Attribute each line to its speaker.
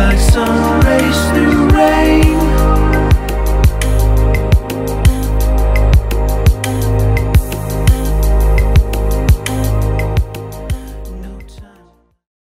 Speaker 1: like sun rays through rain.